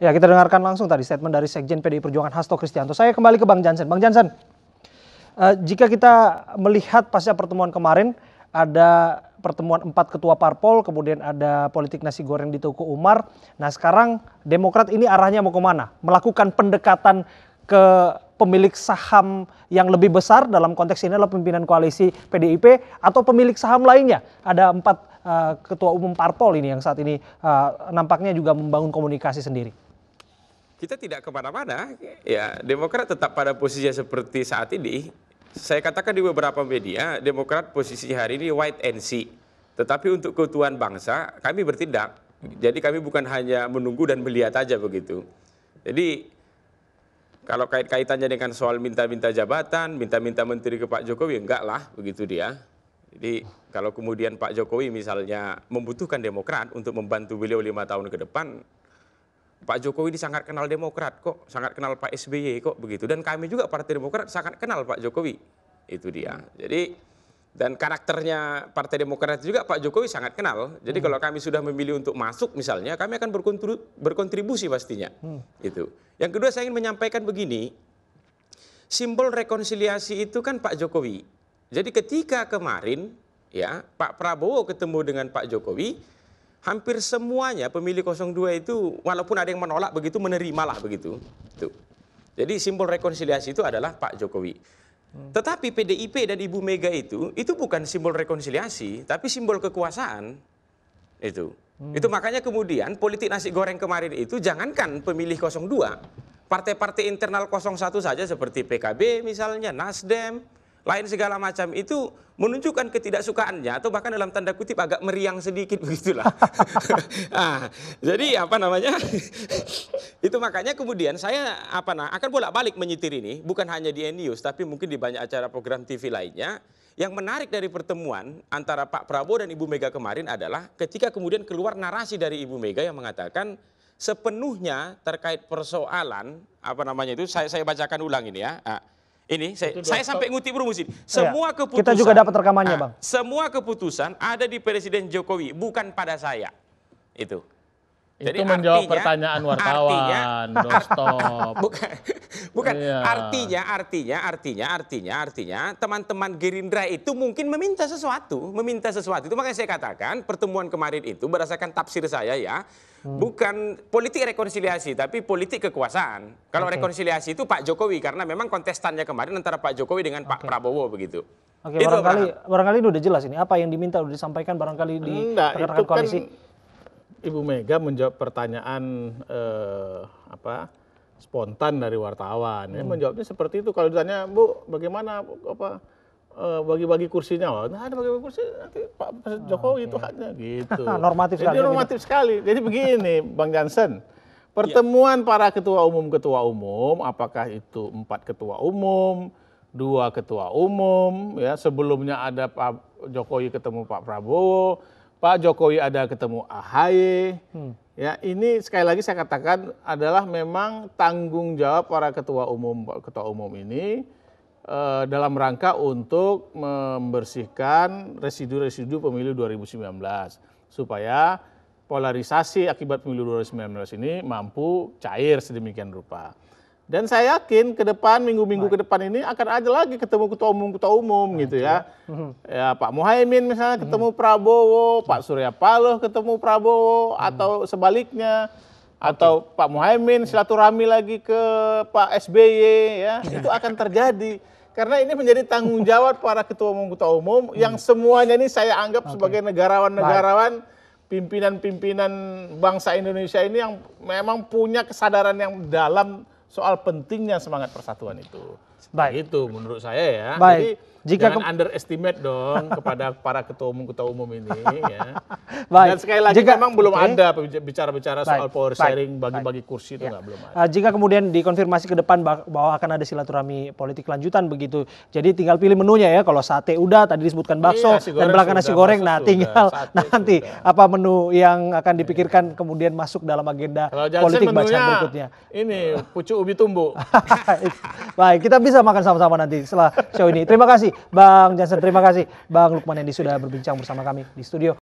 Ya, kita dengarkan langsung tadi statement dari Sekjen PDI Perjuangan Hasto Kristianto. Saya kembali ke Bang Jansen. Bang Jansen, uh, jika kita melihat pasca pertemuan kemarin, ada pertemuan empat ketua parpol, kemudian ada politik nasi goreng di Tuku Umar. Nah sekarang Demokrat ini arahnya mau ke mana? Melakukan pendekatan ke pemilik saham yang lebih besar dalam konteks ini adalah pimpinan koalisi PDIP atau pemilik saham lainnya. Ada empat uh, ketua umum parpol ini yang saat ini uh, nampaknya juga membangun komunikasi sendiri kita tidak ke mana-mana. Ya, Demokrat tetap pada posisi seperti saat ini. Saya katakan di beberapa media, Demokrat posisi hari ini white and see. Tetapi untuk keutuhan bangsa, kami bertindak. Jadi kami bukan hanya menunggu dan melihat aja begitu. Jadi kalau kait-kaitannya dengan soal minta-minta jabatan, minta-minta menteri ke Pak Jokowi, enggak lah begitu dia. Jadi kalau kemudian Pak Jokowi misalnya membutuhkan Demokrat untuk membantu beliau lima tahun ke depan, Pak Jokowi ini sangat kenal Demokrat kok, sangat kenal Pak SBY kok begitu. Dan kami juga Partai Demokrat sangat kenal Pak Jokowi. Itu dia. Jadi dan karakternya Partai Demokrat juga Pak Jokowi sangat kenal. Jadi hmm. kalau kami sudah memilih untuk masuk misalnya, kami akan berkontribusi pastinya. Hmm. Itu. Yang kedua saya ingin menyampaikan begini, simbol rekonsiliasi itu kan Pak Jokowi. Jadi ketika kemarin ya Pak Prabowo ketemu dengan Pak Jokowi, hampir semuanya pemilih 02 itu walaupun ada yang menolak begitu menerimalah begitu. Tuh. Jadi simbol rekonsiliasi itu adalah Pak Jokowi. Hmm. Tetapi PDIP dan Ibu Mega itu itu bukan simbol rekonsiliasi, tapi simbol kekuasaan. Itu. Hmm. Itu makanya kemudian politik nasi goreng kemarin itu jangankan pemilih 02, partai-partai internal 01 saja seperti PKB misalnya, Nasdem, lain segala macam itu menunjukkan ketidaksukaannya atau bahkan dalam tanda kutip agak meriang sedikit begitulah. nah, jadi apa namanya? itu makanya kemudian saya apa nah akan bolak-balik menyitir ini bukan hanya di News tapi mungkin di banyak acara program TV lainnya. Yang menarik dari pertemuan antara Pak Prabowo dan Ibu Mega kemarin adalah ketika kemudian keluar narasi dari Ibu Mega yang mengatakan sepenuhnya terkait persoalan apa namanya itu saya saya bacakan ulang ini ya. Nah, ini saya, saya sampai ngutip rumus ini. Iya. Semua keputusan kita juga dapat rekamannya, nah, Bang. Semua keputusan ada di Presiden Jokowi, bukan pada saya. Itu. Jadi itu menjawab artinya, pertanyaan wartawan, artinya, stop. bukan, bukan. Iya. Artinya, artinya, artinya, artinya, artinya, teman-teman Gerindra itu mungkin meminta sesuatu, meminta sesuatu. Itu makanya saya katakan pertemuan kemarin itu berdasarkan tafsir saya ya, hmm. bukan politik rekonsiliasi, tapi politik kekuasaan. Kalau okay. rekonsiliasi itu Pak Jokowi, karena memang kontestannya kemarin antara Pak Jokowi dengan okay. Pak Prabowo begitu. Oke, okay, barangkali, barangkali itu udah jelas ini. Apa yang diminta udah disampaikan barangkali di Enggak, rekan koalisi. Kan Ibu Mega menjawab pertanyaan eh, apa spontan dari wartawan. Ya, hmm. menjawabnya seperti itu. Kalau ditanya, Bu, bagaimana apa eh, bagi-bagi kursinya? Nah, ada bagi-bagi kursi nanti Pak Jokowi oh, itu haknya gitu. normatif sekali. Jadi normatif sekali. Jadi begini, Bang Jansen. Pertemuan ya. para ketua umum ketua umum, apakah itu empat ketua umum, dua ketua umum, ya sebelumnya ada Pak Jokowi ketemu Pak Prabowo, Pak Jokowi ada ketemu AHY. Hmm. Ya, ini sekali lagi saya katakan adalah memang tanggung jawab para ketua umum ketua umum ini eh, dalam rangka untuk membersihkan residu-residu pemilu 2019 supaya polarisasi akibat pemilu 2019 ini mampu cair sedemikian rupa. Dan saya yakin ke depan minggu-minggu ke depan ini akan ada lagi ketemu ketua umum ketua umum gitu ya. Ya Pak Muhaimin misalnya hmm. ketemu Prabowo, Pak Surya Paloh ketemu Prabowo hmm. atau sebaliknya atau Pak Muhaimin silaturahmi lagi ke Pak SBY ya, itu akan terjadi. Karena ini menjadi tanggung jawab para ketua umum ketua umum yang hmm. semuanya ini saya anggap sebagai negarawan-negarawan pimpinan-pimpinan bangsa Indonesia ini yang memang punya kesadaran yang dalam soal pentingnya semangat persatuan itu. Baik. Itu menurut saya ya. Baik. Jadi jika Jangan underestimate dong kepada para ketua umum ketua umum ini ya. Baik. Dan sekali lagi jika, memang belum okay. ada bicara-bicara soal power sharing bagi-bagi kursi itu ya. nggak belum ada. Uh, jika kemudian dikonfirmasi ke depan bahwa akan ada silaturahmi politik lanjutan begitu. Jadi tinggal pilih menunya ya. Kalau sate udah tadi disebutkan bakso iya, dan belakang nasi goreng. Nah, tinggal nanti sudah. apa menu yang akan dipikirkan iya. kemudian masuk dalam agenda politik bacaan berikutnya. Ini pucuk ubi tumbuh. Baik, kita bisa makan sama-sama nanti setelah show ini. Terima kasih. Bang Jansen, terima kasih Bang Lukman Endi sudah berbincang bersama kami di studio.